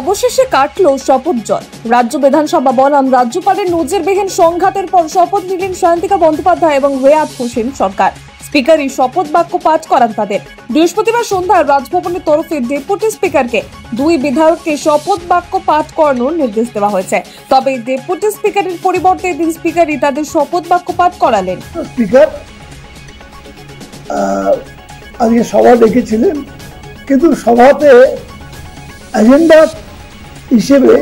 অবশেষে কাটলো শপথ জল। রাজ্য বিধানসভা বনাম রাজ্যপালের নজিরবিহীন সংঘাতের পর শপথ নিলেন সায়ন্তিকা বন্দ্যোপাধ্যায় এবং রেয়াত হোসেন সরকার। স্পিকারই শপথ বাক্য পাঠ করান তাদের। বৃহস্পতিবার সন্ধ্যায় রাজভবনের তরফে ডেপুটি স্পিকারকে দুই বিধায়ককে শপথ বাক্য পাঠ করানোর নির্দেশ দেওয়া হয়েছে। তবে ডেপুটি স্পিকারের পরিবর্তে এদিন স্পিকারই তাদের শপথ বাক্য পাঠ করালেন। স্পিকার আজকে সভা ডেকেছিলেন, কিন্তু সভাতে এজেন্ডা হিসেবে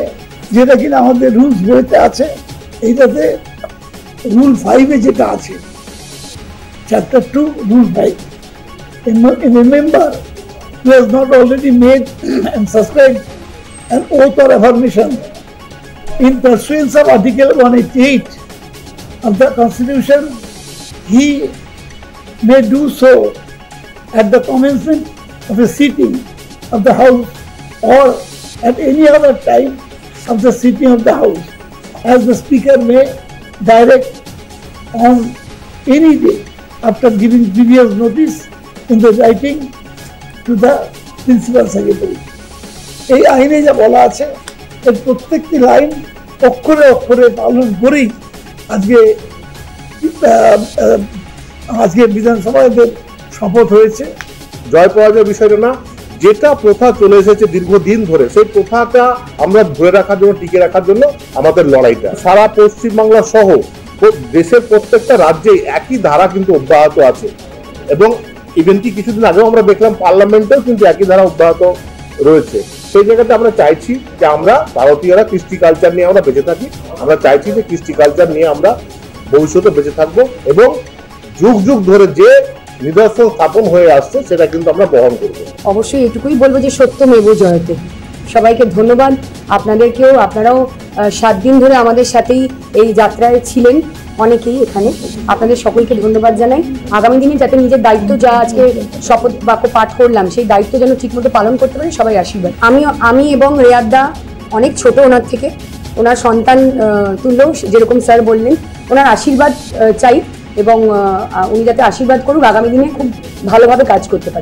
যেটা কিনা আমাদের রুলস বইতে আছে এইটাতে রুল ফাইভে যেটা আছে chapter two rule five in a member who has not already made and subscribed an oath or affirmation in pursuance of Article 188 of the Constitution, he may do so at the commencement of a sitting of the House or at any other time of the sitting of the House, as the Speaker may direct on any day after giving previous notice in the writing to the Principal Secretary. এই আইনে যা বলা আছে এর প্রত্যেকটি line অক্ষরে অক্ষরে পালন করেই আজকে আজকে বিধানসভায় শপথ হয়েছে জয় পরাজয় বিষয়টা না যেটা প্রথা চলে এসেছে দীর্ঘদিন ধরে, সেই প্রথাটা আমরা ধরে রাখার জন্য টিকে রাখার জন্য আমাদের লড়াইটা। সারা পশ্চিমবাংলা সহ দেশের প্রত্যেকটা রাজ্যে একই ধারা কিন্তু অব্যাহত আছে। এবং ইভেন কি কিছুদিন আগেও আমরা দেখলাম, পার্লামেন্টেও কিন্তু একই ধারা অব্যাহত রয়েছে। সেই জায়গাতে আমরা চাইছি যে আমরা ভারতীয়রা কৃষ্টি কালচার নিয়ে আমরা বেঁচে থাকি। আমরা চাইছি যে কৃষ্টি কালচার নিয়ে আমরা ভবিষ্যতে বেঁচে থাকব এবং যুগ যুগ ধরে যে নিদর্শন স্থাপন হয়ে আসছে সেটা কিন্তু আমরা বহন করব। অবশ্যই এটুকুই বলব যে সত্য সত্যমেব জয়তে। সবাইকে ধন্যবাদ। আপনাদেরকেও আপনারাও সাত দিন ধরে আমাদের সাথেই এই যাত্রায় ছিলেন অনেকেই এখানে। আপনাদের সকলকে ধন্যবাদ জানাই। আগামী দিনে যাতে নিজের দায়িত্ব যা আজকে শপথ বাক্য পাঠ করলাম সেই দায়িত্ব যেন ঠিকমতো পালন করতে পারি সবাই আশীর্বাদ। আমি আমি এবং রেয়াদ্দা অনেক ছোট ওনার থেকে ওনার সন্তান আহ, তুল্যও যেরকম স্যার বললেন ওনার আশীর্বাদ চাই। এবং উনি যাতে আশীর্বাদ করুক আগামী দিনে খুব ভালোভাবে কাজ করতে পারি।